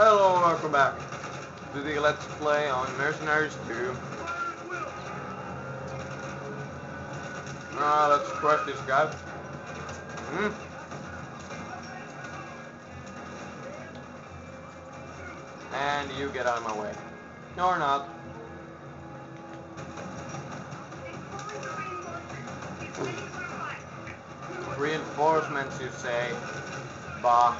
Hello, and welcome back to the Let's Play on Mercenaries 2. Ah, let's crush this guy. Hmm. And you get out of my way. No, or not. Reinforcements, you say? Bah.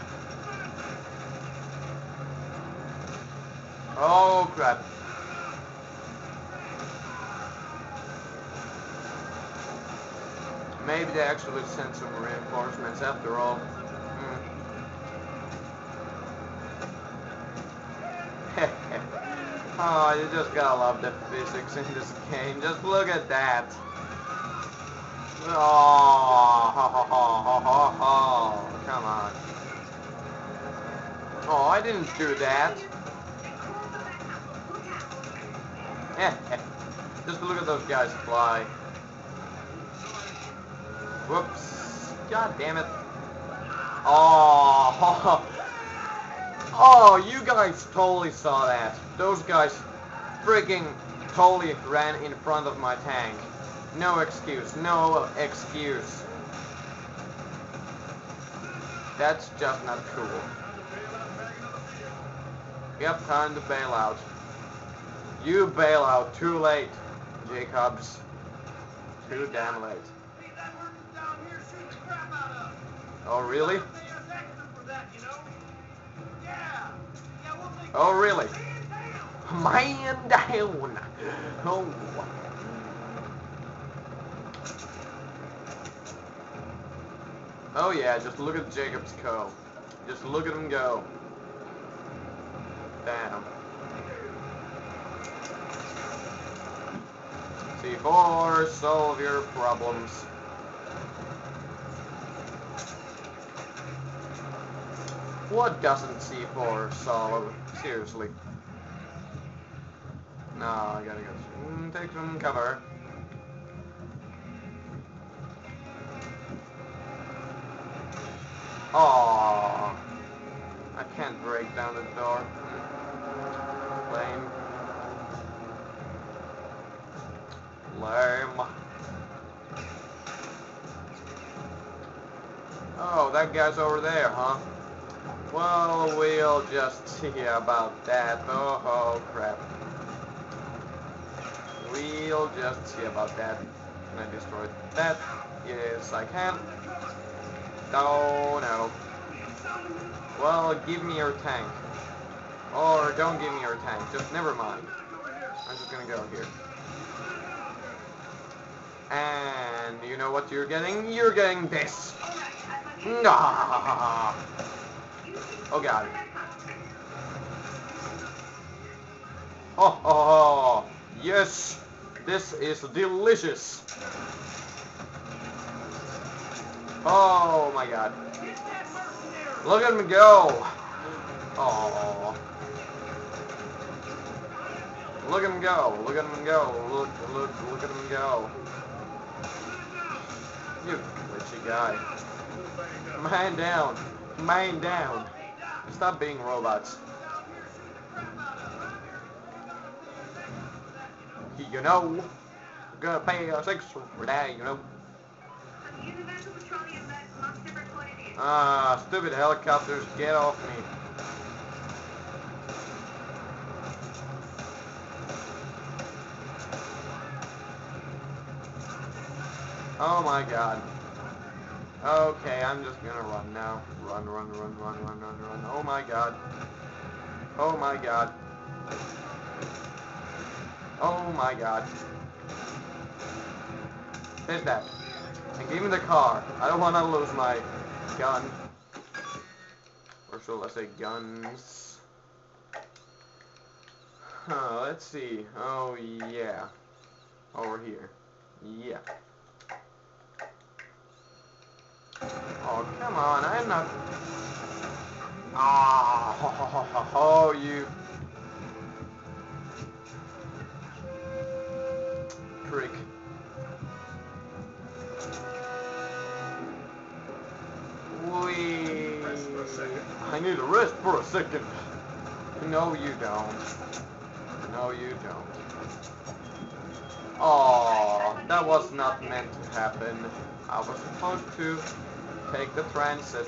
Oh crap. Maybe they actually sent some reinforcements after all. Hmm. oh, you just gotta love the physics in this game. Just look at that. Oh, ho, ho, ho, come on. Oh, I didn't do that. Just look at those guys fly. Whoops. God damn it. Oh. Oh, you guys totally saw that. Those guys freaking totally ran in front of my tank. No excuse. No excuse. That's just not cool. Yep, time to bail out. You bail out too late, Jacobs. Too damn late. Oh, really? Oh, really? Man down! Oh. Oh yeah, just look at Jacob's Co. Just look at him go. Damn. C4, solve your problems. What doesn't C4 solve? Seriously. No, I gotta go. Mm, take some cover. Oh, I can't break down the door. Oh, that guy's over there, huh? Well, we'll just see about that. Oh, oh crap. We'll just see about that. Can I destroy that? Yes, I can. Oh, no. Well, give me your tank. Or don't give me your tank. Just never mind. I'm just gonna go here. And you know what you're getting? You're getting this. Nah. Oh god. Oh, oh, oh, yes, this is delicious. Oh my god. Look at me go. Oh. Look at him go. Look at him go. Look, look, look at him go. You glitchy guy. Man down. Man down. Stop being robots. You know, gonna pay us extra for that, you know. Ah, stupid helicopters, get off me. Oh my god. Okay, I'm just gonna run now. Run, run, run, run, run, run, run. Oh my god. Oh my god. Oh my god. There's that. And give me the car. I don't want to lose my gun. Or should I say guns? Huh, let's see. Oh yeah. Over here. Yeah. Oh, come on, I'm not... Ah, oh, ho, ho, ho, you... Prick. Wee... I need a rest for a second. No, you don't. No, you don't. Oh, that was not meant to happen. I was supposed to take the transit.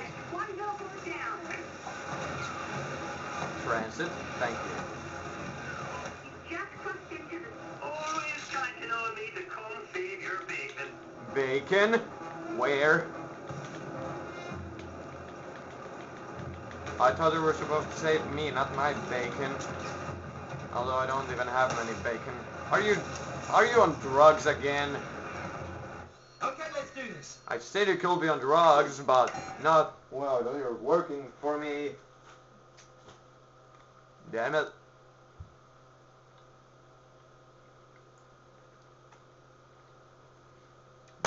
Transit, thank you. Bacon? Where? I thought you were supposed to save me, not my bacon. Although I don't even have any bacon. Are you... Are you on drugs again? Do this. I said you could be on drugs, but not... Well, you're working for me. Damn it.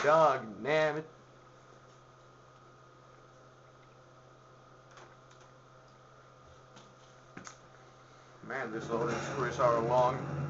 Dog, damn it. Man, this loading screws are long.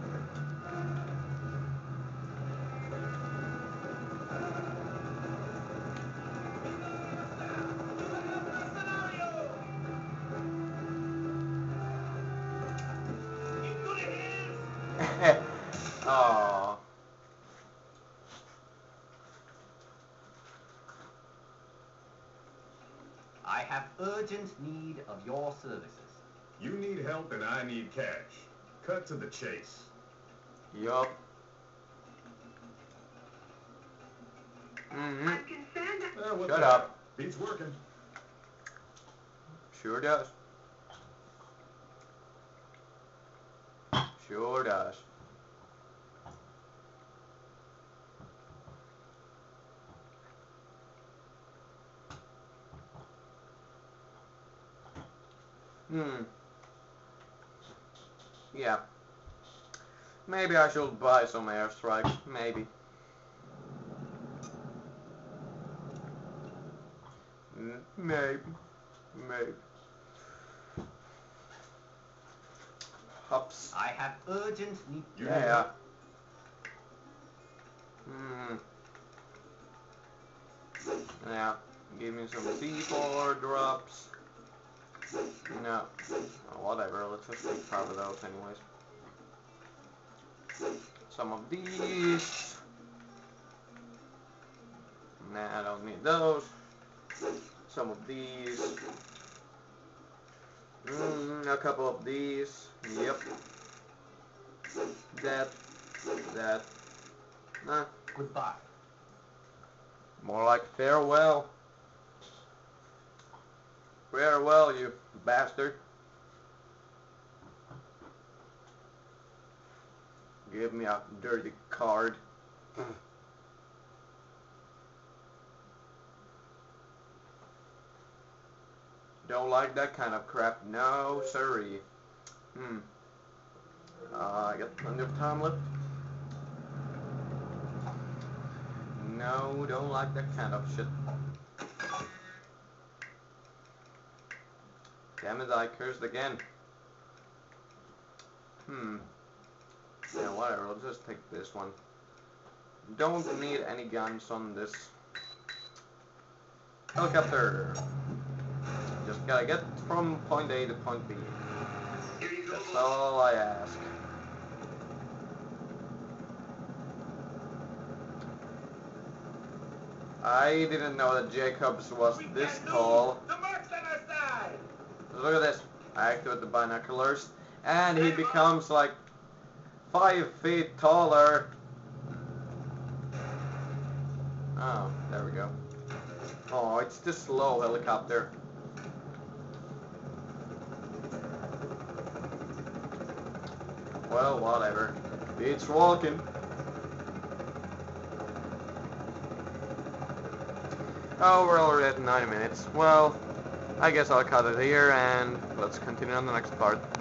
Urgent need of your services. You need help and I need cash. Cut to the chase. Yup. Mm-hmm. Eh, what Shut the up. heck? Beats working. Sure does. Sure does. Hmm. Yeah. Maybe I should buy some airstrikes. Maybe. Mm, Maybe. Maybe. Hops. I have urgent need. Yeah, yeah. Hmm. Yeah. Give me some C4 drops. No. Whatever. Let's just take five of those anyways. Some of these. Nah, I don't need those. Some of these. Mm, a couple of these. Yep. That. That. Nah. Goodbye. More like farewell. Farewell, you bastard. Give me a dirty card. Don't like that kind of crap. No, sorry. Hmm. Uh, I got plenty of time left. No, don't like that kind of shit. Damn it, I cursed again. Hmm. Yeah, whatever, let's just take this one. Don't need any guns on this helicopter. Just gotta get from point A to point B. That's all I ask. I didn't know that Jacobs was this tall. The mark's on our side! Look at this. I activate the binoculars, and he becomes like five feet taller. Oh, there we go. Oh, it's the slow helicopter. Well, whatever. It's walking. Oh, we're already at 90 minutes. Well, I guess I'll cut it here and let's continue on the next part.